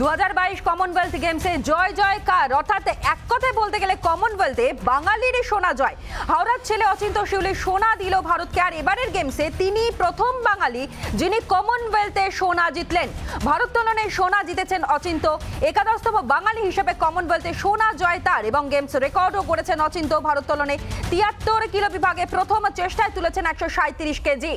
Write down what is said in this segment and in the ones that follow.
দু কমনওয়েলথ গেমসে জয়, জয়কার। অর্থাৎ এক কথায় বলতে গেলে কমনওয়েলথে বাঙালির সোনা জয়। হাওড়ার ছেলে অচিন্ত শিউলি সোনা দিল ভারতকে। আর এবারের গেমসে তিনি প্রথম বাঙালি যিনি কমনওয়েলথে সোনা জিতলেন। ভারোত্তোলনে সোনা জিতেছেন অচিন্ত একাদশতম বাঙালি হিসেবে কমনওয়েলথে সোনা জয় তার। এবং গেমস রেকর্ডও করেছেন অচিন্ত ভারোত্তোলনে তিয়াত্তর কিলো বিভাগে প্রথম চেষ্টায় তুলেছেন একশো কেজি।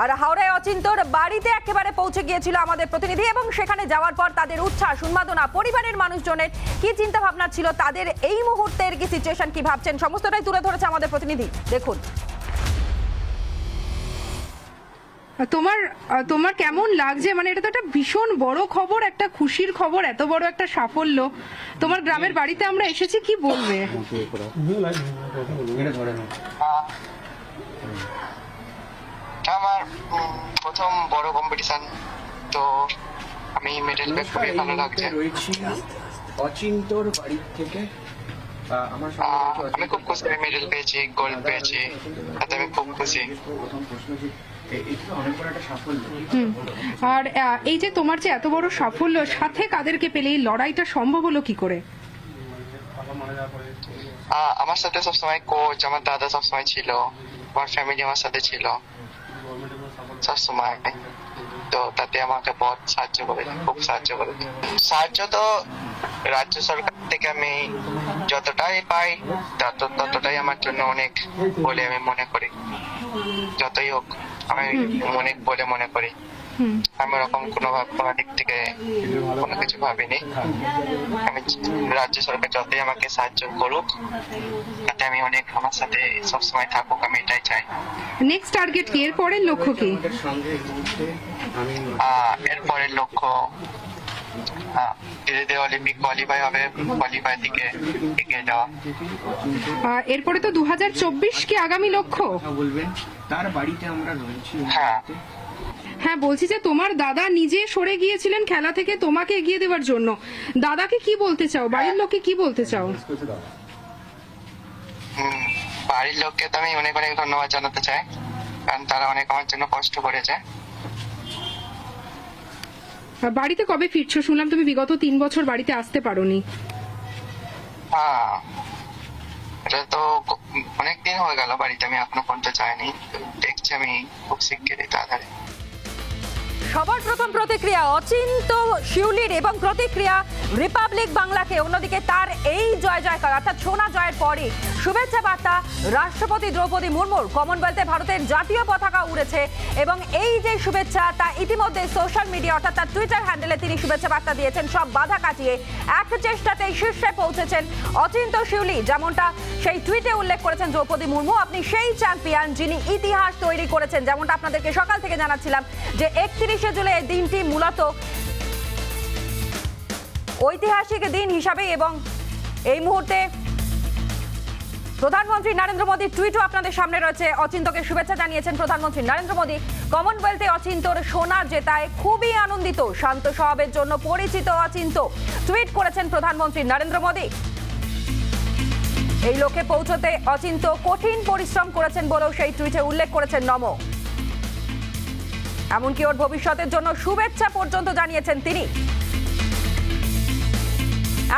আর হাওড়ায় অচিন্তর বাড়িতে একেবারে পৌঁছে গিয়েছিল আমাদের প্রতিনিধি এবং সেখানে যাওয়ার পর তাদের উচ্ছ্বাস উন্মাদনা পরিবারের মানুষজনের কি চিন্তা ভাবনা ছিল তাদের এই মুহূর্তের কি সিচুয়েশন কি ভাবছেন সমস্তটাই তুলে ধরেছে আমাদের প্রতিনিধি। দেখুন। তোমার তোমার কেমন লাগছে? মানে এটা তো একটা ভীষণ বড় খবর একটা খুশির খবর এত বড় একটা সাফল্য। তোমার গ্রামের বাড়িতে আমরা এসেছি কি বলবে? আমার প্রথম বড় কম্পিটিশন তো আমি মেডেল পেয়ে খুবই ভালো লাগছে। অচিন্তর বাড়ি থেকে। আমি খুব খুশি মেডেল পেয়েছি গোল্ড পেয়েছি তাতে আমি খুব খুশি। আর এই যে তোমার যে এত বড় সাফল্য সাথে কাদেরকে পেলে এই লড়াইটা সম্ভব হলো কি করে? আহ, আমার সাথে সবসময় কোচ আমার দাদা সবসময় ছিল আমার ফ্যামিলি আমার সাথে ছিল। তো তাতে আমাকে সাহায্য করে, খুব সাহায্য করে। সাহায্য তো রাজ্য সরকার থেকে আমি যতটাই পাই, তত, ততটাই আমার জন্য অনেক বলে আমি মনে করি। যতই হোক, আমি অনেক বলে মনে করি। আমি ওরকম কোনো কোনো দিক থেকে কোনো কিছু ভাবিনি। আমি রাজ্য সরকার যতই আমাকে সাহায্য করুক তাতে আমি অনেক আমার সাথে সবসময় থাকুক আমি এটাই চাই। নেক্সট টার্গেট কি? এর পরের লক্ষ্য কি? এরপরের লক্ষ্য আহ, ধীরে ধীরে অলিম্পিক কোয়ালিফাই হবে কোয়ালিফাই দিকে এগিয়ে যাওয়া। আহ, এরপরে তো দু হাজার চব্বিশ কি আগামী লক্ষ্য? বলবেন তার বাড়িতে আমরা রয়েছি। হ্যাঁ। হ্যাঁ বলছি যে তোমার দাদা নিজে সরে গিয়েছিলেন খেলা থেকে তোমাকে এগিয়ে দেওয়ার জন্য। দাদাকে কি বলতে চাও? বাড়ির লোককে কি বলতে চাও? বাড়ির লোককে তো আমি অনেক অনেক ধন্যবাদ জানাতে চাই কারণ তারা অনেক আমার জন্য কষ্ট করেছে। বাড়িতে কবে ফিরছো? শুনলাম তুমি বিগত তিন বছর বাড়িতে আসতে পারোনি। হ্যাঁ এটা তো অনেক দিন হয়ে গেল বাড়িতে আমি এখনও পর্যন্ত যাইনি। দেখছি আমি খুব শিগগিরই তাড়াতাড়ি। সবার প্রথম প্রতিক্রিয়া অচিন্ত শিউলির এবং প্রতিক্রিয়া রিপাবলিক বাংলাকে। অন্যদিকে তার এই জয় জয়কার, অর্থাৎ সোনা জয়ের পরে শুভেচ্ছা বার্তা রাষ্ট্রপতি দ্রৌপদী মুর্মুর। কমনওয়েলথে ভারতের জাতীয় পতাকা উড়েছে এবং এই যে শুভেচ্ছা, তা ইতিমধ্যে সোশ্যাল মিডিয়া, অর্থাৎ তার টুইটার হ্যান্ডেলে তিনি শুভেচ্ছা বার্তা দিয়েছেন। সব বাধা কাটিয়ে এক চেষ্টাতেই শীর্ষে পৌঁছেছেন অচিন্ত শিউলি। যেমনটা সেই টুইটে উল্লেখ করেছেন দ্রৌপদী মুর্মু, আপনি সেই চ্যাম্পিয়ন যিনি ইতিহাস তৈরি করেছেন। যেমনটা আপনাদেরকে সকাল থেকে জানাচ্ছিলাম যে একত্রিশে জুলাই এই দিনটি মূলত ঐতিহাসিক দিন হিসাবে এবং এই মুহূর্তে প্রধানমন্ত্রী নরেন্দ্র মোদীর টুইটও আপনাদের সামনে রয়েছে। অচিন্তকে শুভেচ্ছা জানিয়েছেন প্রধানমন্ত্রী নরেন্দ্র মোদী। কমনওয়েলথে অচিন্তর সোনা জেতায় খুবই আনন্দিত, শান্ত স্বভাবের জন্য পরিচিত অচিন্ত। টুইট করেছেন প্রধানমন্ত্রী নরেন্দ্র মোদী। এই লোকে পৌঁছতে অচিন্ত কঠিন পরিশ্রম করেছেন বলেও সেই টুইটে উল্লেখ করেছেন নম। এমনকি ওর ভবিষ্যতের জন্য শুভেচ্ছা পর্যন্ত জানিয়েছেন তিনি।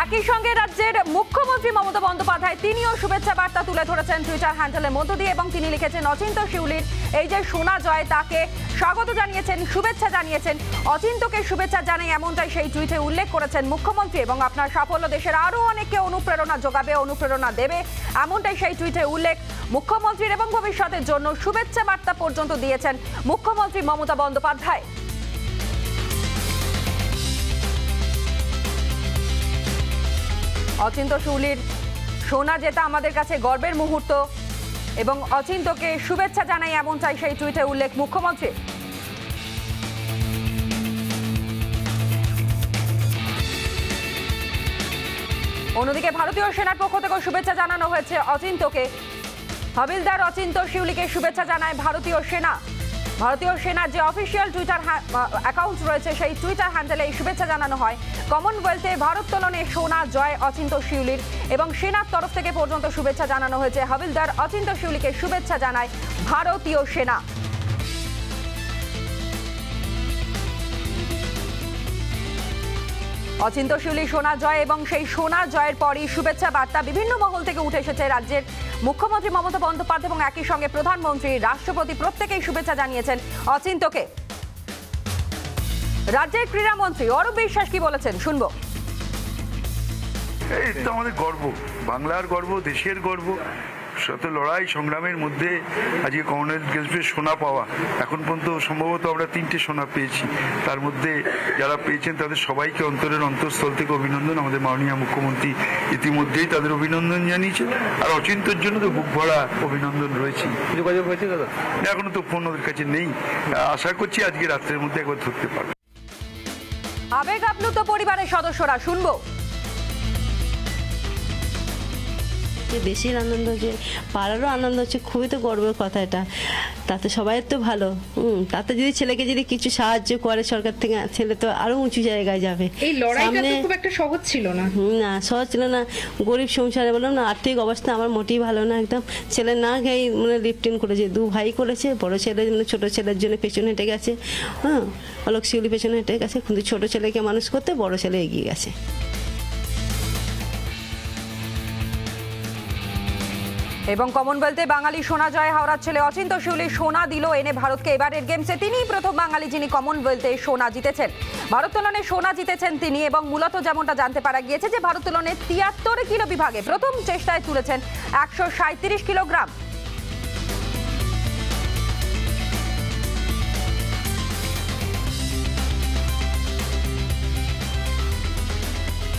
একই সঙ্গে রাজ্যের মুখ্যমন্ত্রী মমতা বন্দ্যোপাধ্যায় তিনিও শুভেচ্ছা বার্তা তুলে ধরেছেন টুইটার হ্যান্ডেলের মধ্য দিয়ে এবং তিনি লিখেছেন অচিন্ত শিউলির এই যে সোনা জয়, তাকে স্বাগত জানিয়েছেন, শুভেচ্ছা জানিয়েছেন। অচিন্তকে শুভেচ্ছা জানাই এমনটাই সেই টুইটে উল্লেখ করেছেন মুখ্যমন্ত্রী এবং আপনার সাফল্য দেশের আরও অনেককে অনুপ্রেরণা যোগাবে, অনুপ্রেরণা দেবে, এমনটাই সেই টুইটে উল্লেখ মুখ্যমন্ত্রীর এবং ভবিষ্যতের জন্য শুভেচ্ছা বার্তা পর্যন্ত দিয়েছেন মুখ্যমন্ত্রী মমতা বন্দ্যোপাধ্যায়। অচিন্ত শুলির সোনা জেতা আমাদের কাছে গর্বের মুহূর্ত এবং অচিন্তকে শুভেচ্ছা জানাই এমন চাই সেই টুইটে উল্লেখ মুখ্যমন্ত্রী। অন্যদিকে ভারতীয় সেনার পক্ষ থেকেও শুভেচ্ছা জানানো হয়েছে অচিন্তকে। হবিলদার অচিন্ত শিউলিকে শুভেচ্ছা জানায় ভারতীয় সেনা। ভারতীয় সেনার যে অফিসিয়াল টুইটার অ্যাকাউন্ট রয়েছে, সেই টুইটার হ্যান্ডেলে শুভেচ্ছা জানানো হয়। কমনওয়েলথে ভারোত্তোলনে সোনা জয় অচিন্ত শিউলির এবং সেনার তরফ থেকে পর্যন্ত শুভেচ্ছা জানানো হয়েছে। হাবিলদার অচিন্ত শিউলিকে শুভেচ্ছা জানায় ভারতীয় সেনা। অচিন্ত শিউলি সোনা জয় এবং সেই সোনা জয়ের পরই শুভেচ্ছা বার্তা বিভিন্ন মহল থেকে উঠে এসেছে রাজ্যের মুখ্যমন্ত্রী মমতা বন্দ্যোপাধ্যায় এবং একই সঙ্গে প্রধানমন্ত্রী, রাষ্ট্রপতি প্রত্যেকেই শুভেচ্ছা জানিয়েছেন অচিন্তকে। রাজ্যের ক্রীড়ামন্ত্রী অরূপ বিশ্বাস কি বলেছেন? শুনব। এই তো আমাদের গর্ব। বাংলার গর্ব, দেশের গর্ব। শত লড়াই সংগ্রামের মধ্যে আজকে কমনওয়েলথ গেমসে সোনা পাওয়া। এখন পর্যন্ত সম্ভবত আমরা তিনটে সোনা পেয়েছি। তার মধ্যে যারা পেয়েছেন তাদের সবাইকে অন্তরের অন্তঃস্থল থেকে অভিনন্দন। আমাদের মাননীয় মুখ্যমন্ত্রী ইতিমধ্যেই তাদের অভিনন্দন জানিয়েছে আর অচিন্তর জন্য তো বুক ভরা অভিনন্দন রয়েছে। যোগাযোগ হয়েছে দাদা? এখনও তো ফোন ওদের কাছে নেই। আশা করছি আজকে রাত্রের মধ্যে একবার ধরতে পারবে। আবেগ আপ্লুত পরিবারের সদস্যরা শুনব। যে দেশের আনন্দ যে পাড়ারও আনন্দ হচ্ছে খুবই তো গর্বের কথা এটা। তাতে সবাইয়ের তো ভালো। হুম তাতে যদি ছেলেকে যদি কিছু সাহায্য করে সরকার থেকে ছেলে তো আরও উঁচু জায়গায় যাবে। এই লড়াইটা তো খুব একটা সহজ ছিল না। হুম, না সহজ ছিল না। গরিব সংসারে বললাম না আর্থিক অবস্থা আমার মোটেই ভালো না একদম। ছেলে না গেই মানে লিফটিন করেছে দু ভাই করেছে বড় ছেলে মানে ছোট ছেলের জন্য পেছনে হেঁটে গেছে। হ্যাঁ অলোক শিউলি পেছনে হেঁটে গেছে কিন্তু ছোট ছেলেকে মানুষ করতে বড় ছেলে এগিয়ে গেছে। এবং কমনওয়েলথে বাঙালি সোনা জয় হাওড়ার ছেলে অচিন্ত শিউলি সোনা দিল, এনে ভারতকে এবারের গেমসে তিনিই প্রথম বাঙালি যিনি কমনওয়েলথে সোনা জিতেছেন। ভারোত্তোলনে সোনা জিতেছেন তিনি এবং মূলত যেমনটা জানতে পারা গিয়েছে যে ভারোত্তোলনে তিয়াত্তর কিলো বিভাগে প্রথম চেষ্টায় তুলেছেন একশো কিলোগ্রাম।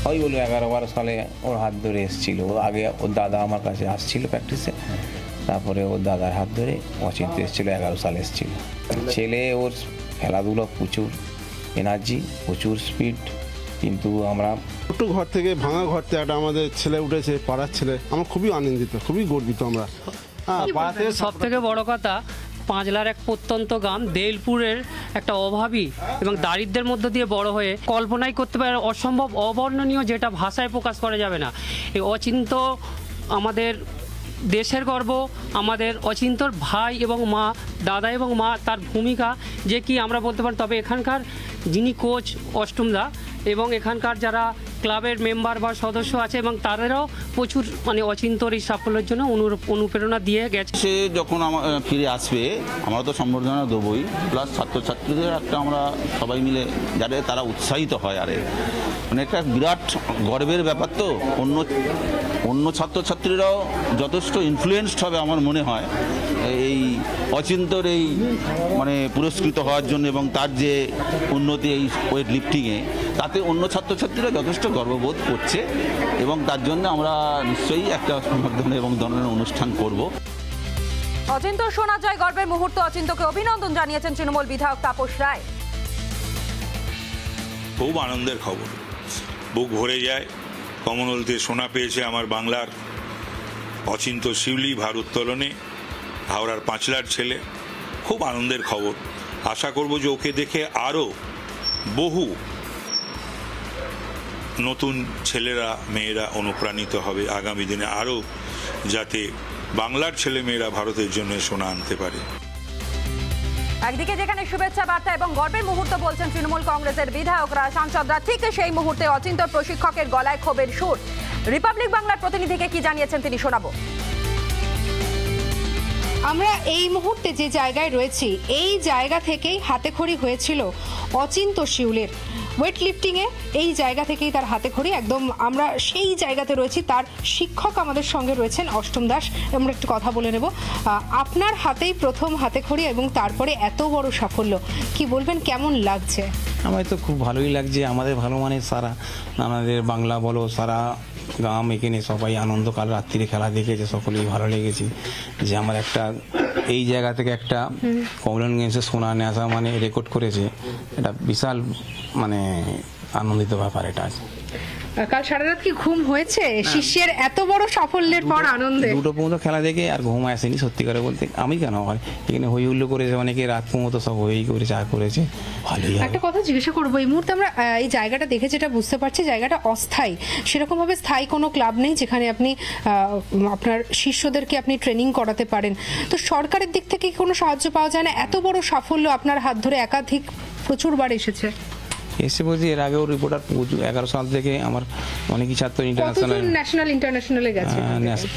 ওই বলো এগারো বারো সালে ওর হাত ধরে এসেছিল। ও আগে ওর দাদা আমার কাছে আসছিল প্র্যাকটিসে তারপরে ওর দাদার হাত ধরে অচিন্ত এসেছিল এগারো সালে এসেছিল। ছেলে ওর খেলাধুলো প্রচুর এনার্জি প্রচুর স্পিড কিন্তু আমরা ছোট্ট ঘর থেকে ভাঙা ঘর থেকে একটা আমাদের ছেলে উঠেছে পাড়ার ছেলে। আমরা খুবই আনন্দিত খুবই গর্বিত আমরা। হ্যাঁ পাড়া থেকে সব থেকে বড় কথা পাঁচলার এক প্রত্যন্ত গ্রাম দেলপুরের একটা অভাবী এবং দারিদ্রের মধ্য দিয়ে বড় হয়ে কল্পনাই করতে পারে অসম্ভব অবর্ণনীয় যেটা ভাষায় প্রকাশ করা যাবে না। এই অচিন্ত আমাদের দেশের গর্ব, আমাদের অচিন্তর ভাই এবং মা, দাদা এবং মা তার ভূমিকা যে কি আমরা বলতে পারি। তবে এখানকার যিনি কোচ অষ্টমদা এবং এখানকার যারা ক্লাবের মেম্বার বা সদস্য আছে এবং তাদেরও প্রচুর মানে অচিন্তর এই সাফল্যের জন্য অনু- অনুপ্রেরণা দিয়ে গেছে। সে যখন আমা- ফিরে আসবে, আমরা তো সম্বর্ধনা দেবই। প্লাস ছাত্রছাত্রীদের একটা আমরা সবাই মিলে যাতে তারা উৎসাহিত হয়, আরে। মানে একটা বিরাট গর্বের ব্যাপার তো। অন্য অন্য ছাত্রছাত্রীরাও যথেষ্ট ইনফ্লুয়েন্সড হবে আমার মনে হয়। এই অচিন্তর এই মানে পুরস্কৃত হওয়ার জন্য এবং তার যে উন্নতি এই ওয়েট লিফটিংয়ে তাতে অন্য ছাত্রছাত্রীরা যথেষ্ট গর্ববোধ করছে এবং তার জন্য আমরা নিশ্চয়ই একটা সম্বর্ধনা এবং ধরনের অনুষ্ঠান করব। অচিন্ত সোনা জয় গর্বের মুহূর্ত। অচিন্তকে অভিনন্দন জানিয়েছেন তৃণমূল বিধায়ক তাপস রায়। খুব আনন্দের খবর। বুক ভরে যায়। কমনওয়েলথে সোনা পেয়েছে আমার বাংলার অচিন্ত শিউলি ভার উত্তোলনে হাওড়ার পাঁচলার ছেলে। খুব আনন্দের খবর। আশা করব যে ওকে দেখে আরও বহু নতুন ছেলেরা, মেয়েরা অনুপ্রাণিত হবে আগামী দিনে আরও যাতে বাংলার ছেলে মেয়েরা ভারতের জন্য সোনা আনতে পারে। একদিকে যেখানে শুভেচ্ছা বার্তা এবং গর্বের মুহূর্ত বলছেন তৃণমূল কংগ্রেসের বিধায়করা, সাংসদরা, ঠিক সেই মুহূর্তে অচিন্ত প্রশিক্ষকের গলায় ক্ষোভের সুর। রিপাবলিক বাংলার প্রতিনিধিকে কি জানিয়েছেন তিনি শোনাবো। আমরা এই মুহূর্তে যে জায়গায় রয়েছি, এই জায়গা থেকেই হাতে খড়ি হয়েছিল অচিন্ত শিউলের। ওয়েট লিফটিংয়ে এই জায়গা থেকেই তার হাতে খড়ি একদম আমরা সেই জায়গাতে রয়েছি, তার শিক্ষক আমাদের সঙ্গে রয়েছেন অষ্টম দাস। আমরা একটু কথা বলে নেব। আপনার হাতেই প্রথম হাতে খড়ি এবং তারপরে এত বড় সাফল্য, কি বলবেন, কেমন লাগছে? আমার তো খুব ভালোই লাগছে, আমাদের ভালো মানে সারা, আমাদের বাংলা বলো, সারা গ্রাম এখানে সবাই আনন্দ কাল রাত্রিরে খেলা দেখেছে সকলেই ভালো লেগেছে। যে আমার একটা এই জায়গা থেকে একটা কমলন গেমসে সোনা নিয়ে আসা মানে রেকর্ড করেছে। এটা বিশাল মানে আনন্দিত ব্যাপার এটা আছে কাল সারা রাত কি ঘুম হয়েছে? শিষ্যের এত বড় সাফল্যের পর আনন্দে। দুটো পর্যন্ত খেলা দেখে আর ঘুম আসেনি সত্যি করে বলতে। আমি কেন হয়? এখানে হই হুল্লো করেছে অনেকে রাত পর্যন্ত সব হয়েই করেছে আর করেছে। ভালোই একটা কথা জিজ্ঞাসা করব এই মুহূর্তে আমরা এই জায়গাটা দেখে যেটা বুঝতে পারছি জায়গাটা অস্থায়ী। সেরকম ভাবে স্থায়ী কোনো ক্লাব নেই যেখানে আপনি আপনার শিষ্যদেরকে আপনি ট্রেনিং করাতে পারেন। তো সরকারের দিক থেকে কোনো সাহায্য পাওয়া যায় না? এত বড় সাফল্য আপনার হাত ধরে একাধিক প্রচুরবার এসেছে। এসে বলছি এর আগেও রিপোর্টার এগারো সাল থেকে আমার অনেকই ছাত্র ইন্টারন্যাশনাল ন্যাশনাল ইন্টারন্যাশনালে গেছে?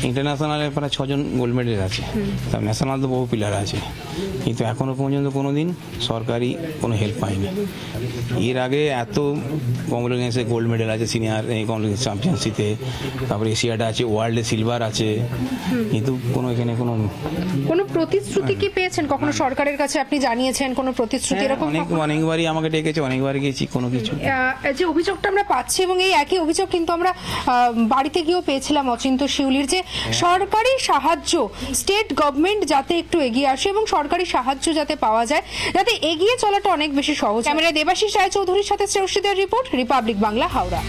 ইন্টারন্যাশনালে প্রায় ছজন গোল্ড মেডেল আছে। তা ন্যাশনাল তো বহু প্লেয়ার আছে। কিন্তু এখনও পর্যন্ত কোনো দিন সরকারি কোনো হেল্প পাইনি এর আগে এত কমনওয়েলথে গোল্ড মেডেল আছে সিনিয়র কমনওয়েলথ চ্যাম্পিয়নশিপে তারপরে এশিয়াটা আছে ওয়ার্ল্ডে সিলভার আছে। কিন্তু কোনো এখানে কোনো কোনো প্রতিশ্রুতি কি পেয়েছেন? কখনো সরকারের কাছে আপনি জানিয়েছেন কোনো প্রতিশ্রুতি হ্যাঁ, এরকম অনেক অনেকবারই আমাকে ডেকেছে অনেকবার গেছি। কোনো কিছু? যে অভিযোগটা আমরা পাচ্ছি এবং এই একই অভিযোগ কিন্তু আমরা বাড়িতে গিয়েও পেয়েছিলাম অচিন্ত শিউলির যে সরকারি সাহায্য স্টেট গভর্নমেন্ট যাতে একটু এগিয়ে আসে এবং সরকারি সাহায্য যাতে পাওয়া যায় যাতে এগিয়ে চলাটা অনেক বেশি সহজ ক্যামেরায় দেবাশিস রায়চৌধুরীর সাথে শ্রেষ্ঠীদের রিপোর্ট রিপাবলিক বাংলা হাওড়া।